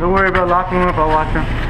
Don't worry about locking them up, I'll watch them.